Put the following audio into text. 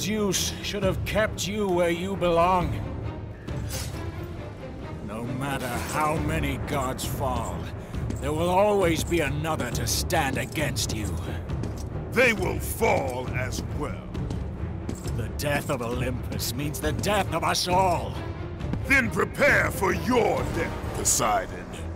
Zeus should have kept you where you belong. No matter how many gods fall, there will always be another to stand against you. They will fall as well. The death of Olympus means the death of us all. Then prepare for your death, Poseidon.